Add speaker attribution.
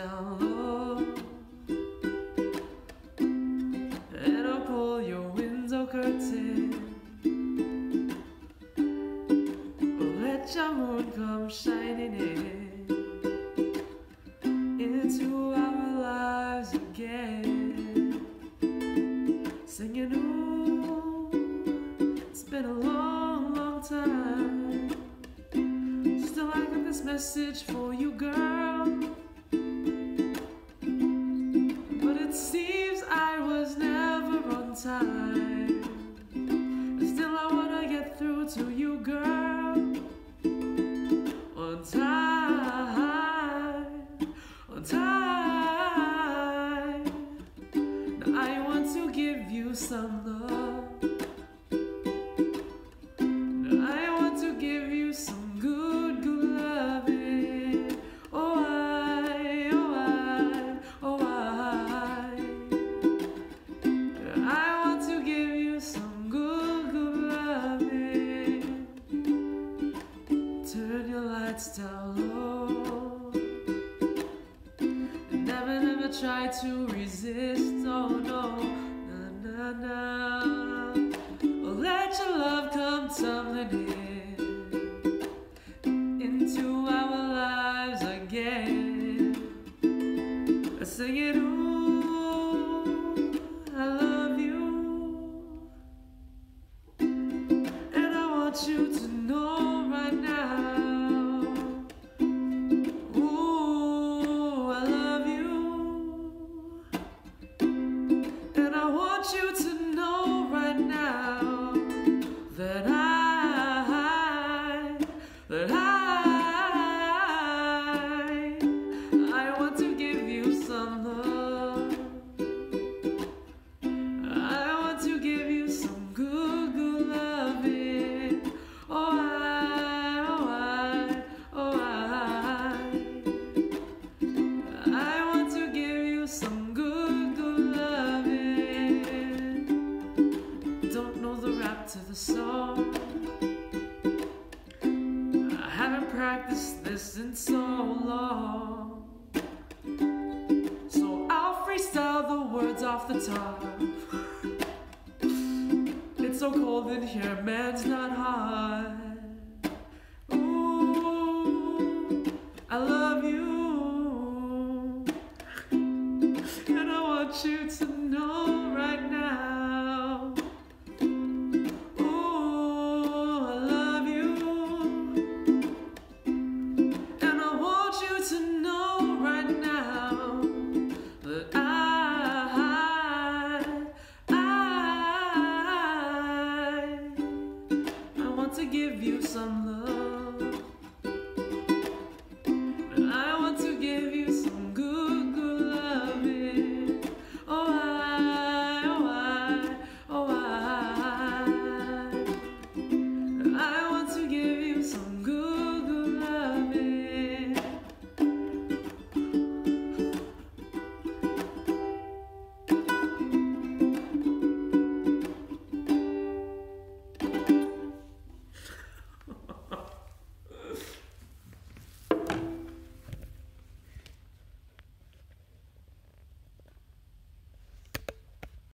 Speaker 1: down low. And I'll pull your window curtain. Let your moon come shining in into our lives again. Singing, ooh, it's been a long, long time. Still, I got this message for you, girl. Time. Still, I wanna get through to you, girl. Try to resist. Oh no, na na na. Oh, let your love come tumbling in into our lives again. Singing, ooh, I love you. And I want you to know that I, I want to give you some love. I want to give you some good, good loving. Oh, I, oh, I, oh, I. I want to give you some good, good loving. Don't know the rap to the song. listened so long. So I'll freestyle the words off the top. It's so cold in here, man's not hot. Ooh, I love you. And I want you to to give you some love.